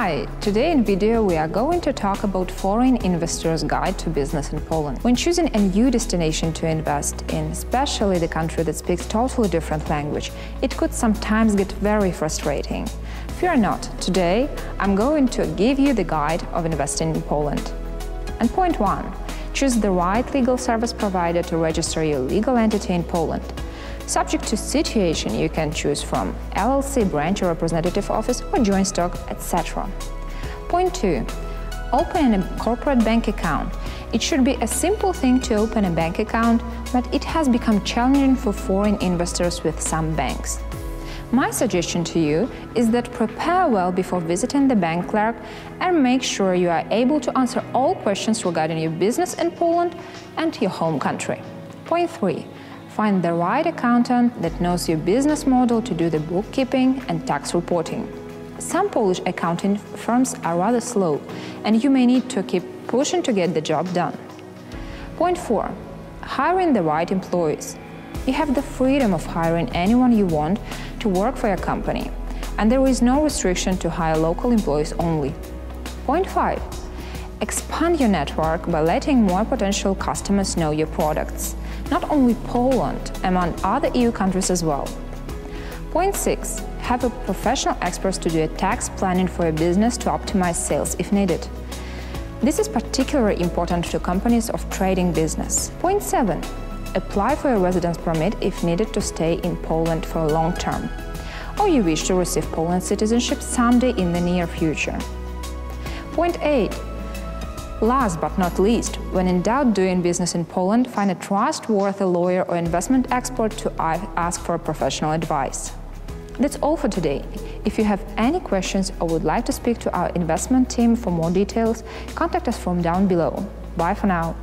Hi, today in video we are going to talk about Foreign Investors Guide to Business in Poland. When choosing a new destination to invest in, especially the country that speaks totally different language, it could sometimes get very frustrating. Fear not, today I'm going to give you the guide of investing in Poland. And point one, choose the right legal service provider to register your legal entity in Poland. Subject to situation, you can choose from LLC, branch or representative office or joint stock, etc. Point 2. Open a corporate bank account. It should be a simple thing to open a bank account, but it has become challenging for foreign investors with some banks. My suggestion to you is that prepare well before visiting the bank clerk and make sure you are able to answer all questions regarding your business in Poland and your home country. Point 3 find the right accountant that knows your business model to do the bookkeeping and tax reporting. Some Polish accounting firms are rather slow, and you may need to keep pushing to get the job done. Point 4. Hiring the right employees. You have the freedom of hiring anyone you want to work for your company, and there is no restriction to hire local employees only. Point 5. Expand your network by letting more potential customers know your products not only Poland, among other EU countries as well. Point 6. Have a professional expert to do a tax planning for your business to optimize sales if needed. This is particularly important to companies of trading business. Point 7. Apply for a residence permit if needed to stay in Poland for a long term, or you wish to receive Poland citizenship someday in the near future. Point 8 Last but not least, when in doubt doing business in Poland, find a trustworthy lawyer or investment expert to ask for professional advice. That's all for today. If you have any questions or would like to speak to our investment team for more details, contact us from down below. Bye for now.